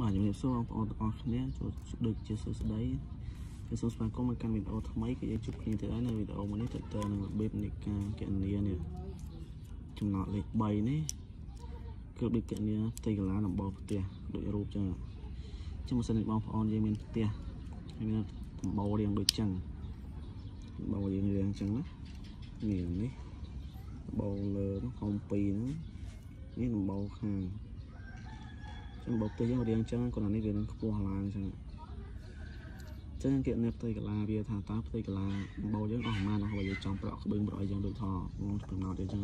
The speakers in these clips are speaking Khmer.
បាទជំរាបសួរបងប្អូនទាំងអស់គ្នាចូលដូចជាសួស្តីគឺសូមស្វាគមន៍មកកាន់វីដេអូថ្មីគឺយើងជួបគ្នាទៀតហើយនៅវីដេអូមួយនេះតើតើនឹងរបៀបនៃការគណនានេះចំណតលេខ3នេះគឺរបៀបគណនាផ្ទៃកន្លះដំបូលផ្ទះដូចរូបចឹងចឹងបើសិនជាបងប្អូនយើងមានផ្ទះហើយមានដំបូលរៀងដូចចឹងដំបូលរៀងរៀងចឹងណានេះនេះដំបូលលើនោះកុំពីរហ្នឹងនេះដំបូលខាង ចឹងបើផ្ទះយើងរៀងចឹងគាត់នេះវានឹងខ្ពស់ឡើងចឹងចឹងគេនៅផ្ទៃកាឡាវាថាតើផ្ទៃកាឡាបោយើងអស់ប៉ុន្មានដល់ហើយយើងចង់ប្រក់ក្បឿងប្រអីចឹងដូចថងកំណត់យើងចឹង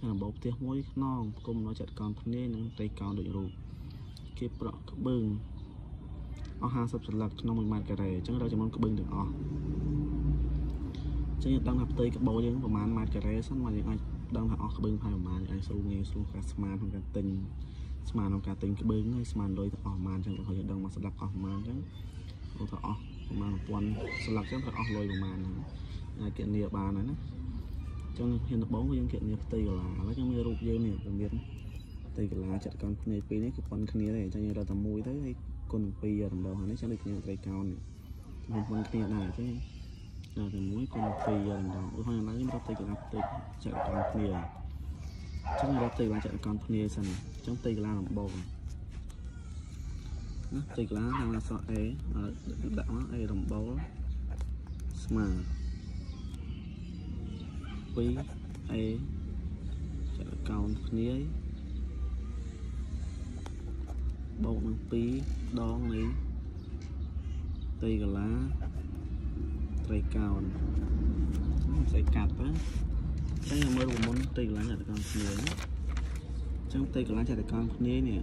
ខាងបោផ្ទះមួយខ្នងគុំនៅចិត្តកោនគ្នានឹងផ្ទៃកោនដូចរូបគេប្រក់ក្បឿងអស់50សន្លឹកក្នុង1ម៉ែត្រការ៉េអញ្ចឹងរកចំនួនក្បឿងទាំងអស់អញ្ចឹងយើងដឹងថាផ្ទៃក្បោយើងប្រហែលម៉ែត្រការ៉េសិនមកយើងអាចដឹងថាអស់ក្បឿងប្រហែលប្រហែលយើងអាចស្រួលងាយស្រួលការស្មានក្នុងការទិញ ស្មានក្នុងការទិញក្បឹងហើយស្មានលុយទៅអស់ប្រហែលអញ្ចឹងបើយើងដឹងមកស្លាប់អស់ប្រហែលអញ្ចឹងឧទាហរណ៍អស់ប្រហែល1000ស្លាប់អញ្ចឹងត្រូវអស់លុយប្រហែលហ្នឹងអាចគណនាបានហើយណាអញ្ចឹងហ៊ានដំបងយើងគណនាផ្ទៃកន្លាឥឡូវខ្ញុំមានរូបយើងនេះវាមានផ្ទៃកន្លាចាត់កោនភ្នែកពីរនេះគឺប៉ុនគ្នាទេអញ្ចឹងយើងរើតែមួយទៅហើយគុណ2ដំបងហ្នឹងចឹងដូចគ្នាត្រីកោននេះមិនប៉ុនគ្នាដែរអញ្ចឹងដល់តែមួយគុណ2ដំបងឧទាហរណ៍ឥឡូវខ្ញុំរត់ទៅកន្លាផ្ទៃចាត់កោនគ្នា ចឹងរត់ទៅកន្លាចាត់កោនគ្នាសិនអញ្ចឹងផ្ទៃកន្លាដំបងណាផ្ទៃកន្លាតាមអក្សរ A ដាក់មក A ដំបងស្មើ2 A ចាក់កោនគ្នាបូកនឹង2ដងនៃត្រីកាឡាត្រីកោនស្អីកាត់ទៅ អញ្ចឹងមើលមុនត្រីកាឡាចាក់កោនគ្នាអញ្ចឹងត្រីកាឡាចាក់កោនគ្នានេះ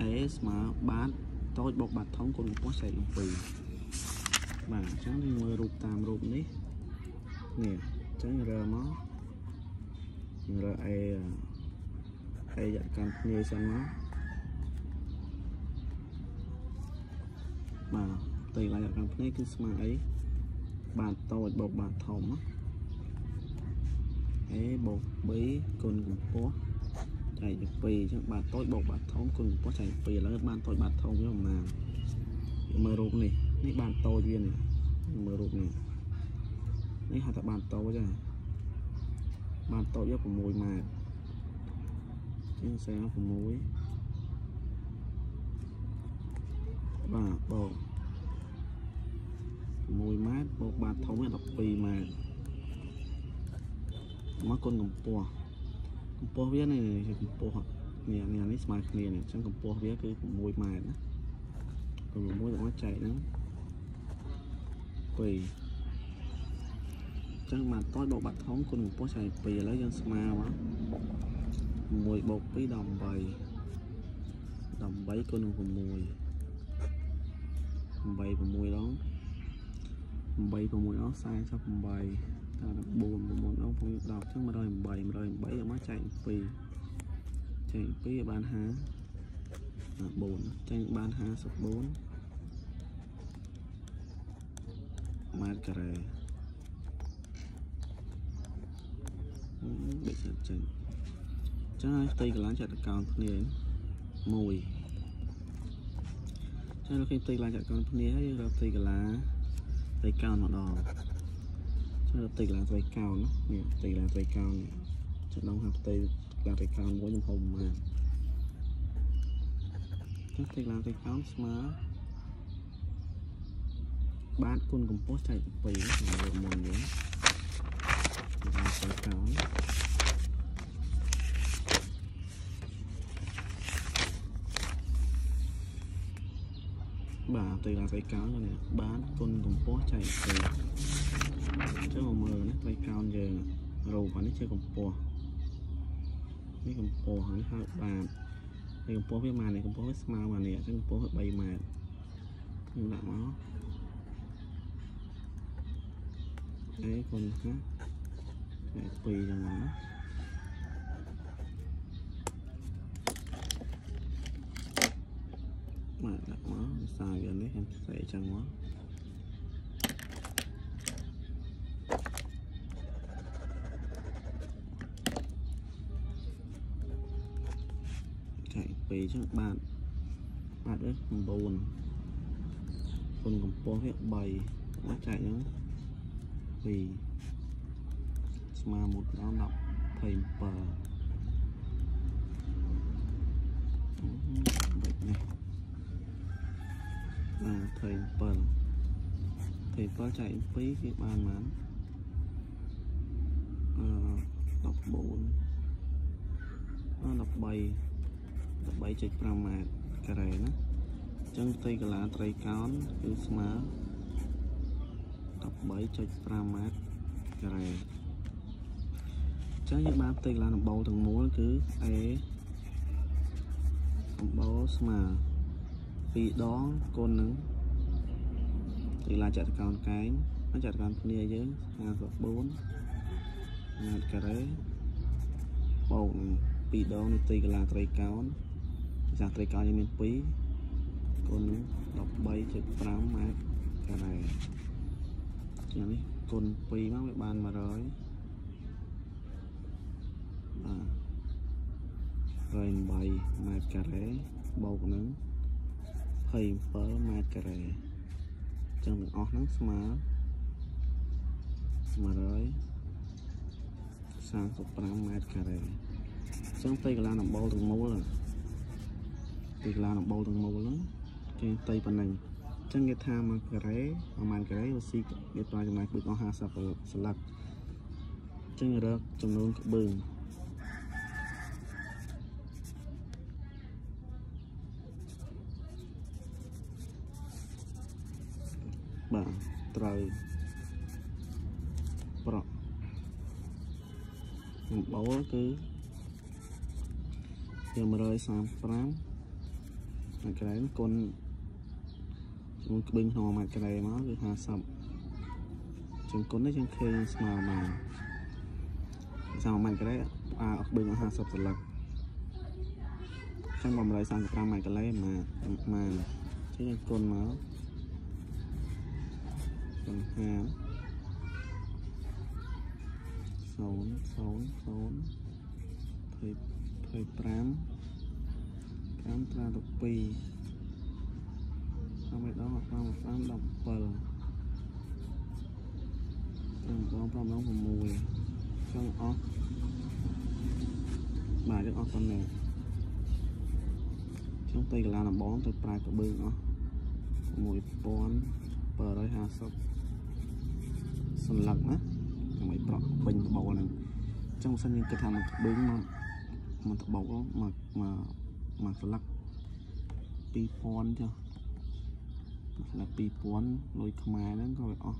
A ស្មើបាតតូចបូកបាតធំគុណកម្ពស់ចែកនឹង2បាទអញ្ចឹងយើងមើលរូបតាមរូបនេះនេះចឹងរើមករើអេអេយកកាន់គ្នាសិនមកបាទទៅឡើងយកកាន់គ្នាគឺស្មើអីបាទតូចបូកបាទធំ អេបូក3គុណកម្ពស់ចែកទៅ2អញ្ចឹងបាទតូចបូកបាទធំគុណកម្ពស់ចែក2ឥឡូវបានតូចបាទធំវាប្រមាណមើលរូបនេះនេះបានតូចវានេះមើលរូបនេះនេះហៅថាបានតូចហ្នឹងបានតូចយក6ម៉ែត្រជាងសារ6បាទបូក6ម៉ែត្របូកបាទធំ12ម៉ែត្រ មកគុណកម្ពស់កម្ពស់វានេះកម្ពស់នេះនេះនេះស្មើគ្នានេះអញ្ចឹងកម្ពស់វាគឺ6ម៉ែត្រណា6ទៅមកចែកហ្នឹង2ចឹងបានតូចបូកបាត់ធំគុណកម្ពស់ចែក2ឥឡូវយើងស្មើមក1បូក2ដល់8 18គុណនឹង6 8 6ដង8 6ដង48 14 9ដងផង10អញ្ចឹង108 108យកមកចែក2ចែក2ឲ្យបាន5 4ចែកបាន54ម៉ែត្រការ៉េដូចជាចេញចឹងហើយផ្ទៃកន្លងចាត់កោនគ្នា1ចឹងលោកគេផ្ទៃកន្លងចាត់កោនគ្នាហើយយើងរកផ្ទៃកន្លងផ្ទៃកោនម្ដង ចឹងរកផ្ទៃកន្លងផ្ទៃកោននេះផ្ទៃកន្លងផ្ទៃកោនចំណងថាផ្ទៃកន្លងផ្ទៃកោនមួយខ្ញុំហុំមកចឹងផ្ទៃកន្លងផ្ទៃកោនស្មើបាទគុណកម្ពស់ចែក2មើលមុននេះទៅកោន បាទទៅឡើងស្អីកោននេះបានគុណកម្ពស់ចែកទៅចុះមកមើលនេះស្អីកោនយើងរូបអានេះជាកម្ពស់នេះកម្ពស់នេះហៅបាទនេះកម្ពស់វាម៉ានេះកម្ពស់វាស្មើម៉ានេះអញ្ចឹងកម្ពស់វា3ម៉ែត្រខ្ញុំដាក់មកអេគុណណាពីរយ៉ាងណា មកដាក់មកវិសាវានេះខ្ញុំផ្សេងចឹងមកចែកពីរចឹងបាទបាទអឺ9គុណកម្ពស់នេះ3ណាចែកហ្នឹង2ស្មើ1ដល់10 27បែ បនេះបាទ27 27ចែក2គេបានបានអឺ14អឺ13 13.5ម៉ែត្រការ៉េណាអញ្ចឹងផ្ទៃកលាត្រីកោណគឺស្មើ13.5ម៉ែត្រការ៉េអញ្ចឹងយើងបានផ្ទៃកលាដំបូលទាំងមូលគឺ A អំបោស្មើ 2ដងគុណនឹងទីឡាចតកោនកែងចតកោនគ្នាយើង54ម៉ែត្រការ៉េបូកនឹង2ដងនៃទីកលាត្រីកោនភាសាត្រីកោនយើងមាន2គុណនឹង13.5ម៉ែត្រការ៉េចឹងនេះគុណ2មកវាបាន100បាទ108ម៉ែត្រការ៉េបូកនឹង 27ម៉ែត្រការ៉េចឹងទាំងអស់ហ្នឹងស្មើ135ម៉ែត្រការ៉េចឹងផ្ទៃកន្លងដំបូលទាំងមូលផ្ទៃកន្លងដំបូលទាំងមូលហ្នឹងគេផ្ទៃប៉ុណ្ណឹងចឹងគេថា1ការ៉េ1ម៉ែត្រការ៉េវាស៊ីគេប្រើចំណាយក្បឹងអស់50ស្លឹកចឹងរកចំនួនក្បឿង បាទត្រូវប្រក់អំបោលគឺជា135ម៉ែត្រក្រែគុណជាមួយក្បឹងក្នុងម៉ែត្រក្រែមកគឺ50ជាងគុណនេះជាងឃើញស្មើមក sama ម៉ែត្រក្រែអាក្បឹង50សន្លឹកចឹង135ម៉ែត្រក្រែមកមកជាងគុណមក បង្ហាញ0 0 0 25 5ត្រា12ហើយដង5 5 17 5ដង5ដង6ចង់អស់បាទយើងអស់ប៉ុណ្ណេះចង់ទៅកន្លងដំបងទៅប្រើក្បឿងអស់1750 សន្លឹកណាដើម្បីប្រក់ពេញត្បូលហ្នឹងអញ្ចឹងបើសិនយើងគិតថាមកបឹងមកមកត្បូលមកមកមកស្លឹក2000ចុះស្លឹក2000លុយខ្មែរហ្នឹងក៏វាអស់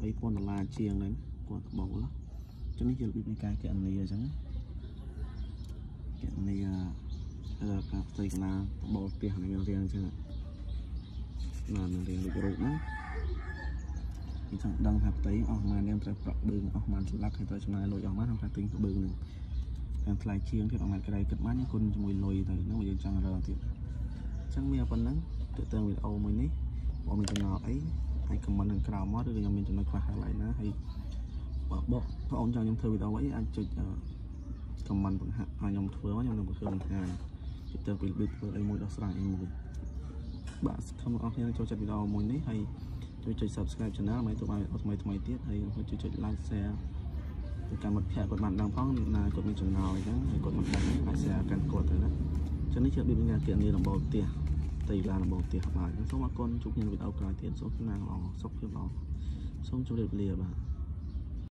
3000ដុល្លារជាងហ្នឹងគាត់ត្បូលអញ្ចឹងនេះជារបៀបនៃការគណនាអញ្ចឹងគណនាការផ្ទៃកណាត្បូលផ្ទះហ្នឹងរៀងអញ្ចឹងបាទនឹងរៀងរូបរូបហ្នឹង ខ្ញុំចង់ដឹងថាផ្ទៃអស់ប៉ុន្មានយើងត្រូវប្រក់បឺងអស់ប៉ុន្មានស្លាកហើយត្រូវចំណាយលុយអស់ប៉ុន្មានក្នុងការទិញក្បឺងនឹងតាមថ្លៃជាងទៀតអស់ម៉ែត្រក្រៃគិតបានគុណជាមួយលុយទៅហ្នឹងយើងចង់រើទៀតអញ្ចឹងមានប៉ុណ្ណឹងទើបទៅវីដេអូមួយនេះបងមានចំណងអីអាចខមមិនខាងក្រោមមកឬក៏ខ្ញុំមានចំណុចខ្វះខាងឡើយណាហើយបើបងប្អូនចង់ខ្ញុំធ្វើវីដេអូអីអាចចុចខមមិនបង្ហាញឲ្យខ្ញុំធ្វើមកខ្ញុំនឹងបង្ហាញបង្ហាញពីទៅពីរបៀបធ្វើអីមួយដោះស្រាយអីមួយបាទសូមអរគុណចូលចិត្តវីដេអូមួយនេះហើយ ជួយចុច Subscribe Channel ដើម្បីទទួលបានវីដេអូថ្មីថ្មីទៀតហើយជួយចុច Like Share ទៅកាន់មិត្តភ័ក្តិគាត់បានដឹងផងណាគាត់មានចំណោលអញ្ចឹងហើយគាត់មិនដឹងអាច share កាន់គាត់ទៅណាចឹងនេះជារបៀបនៃការគណនាដំបូលផ្ទះទីឡានដំបូលផ្ទះបាទសូមអរគុណជួបគ្នាវីដេអូក្រោយទៀតសូមស្នាងល្អសុខភាពល្អសូមជម្រាបលាបាទ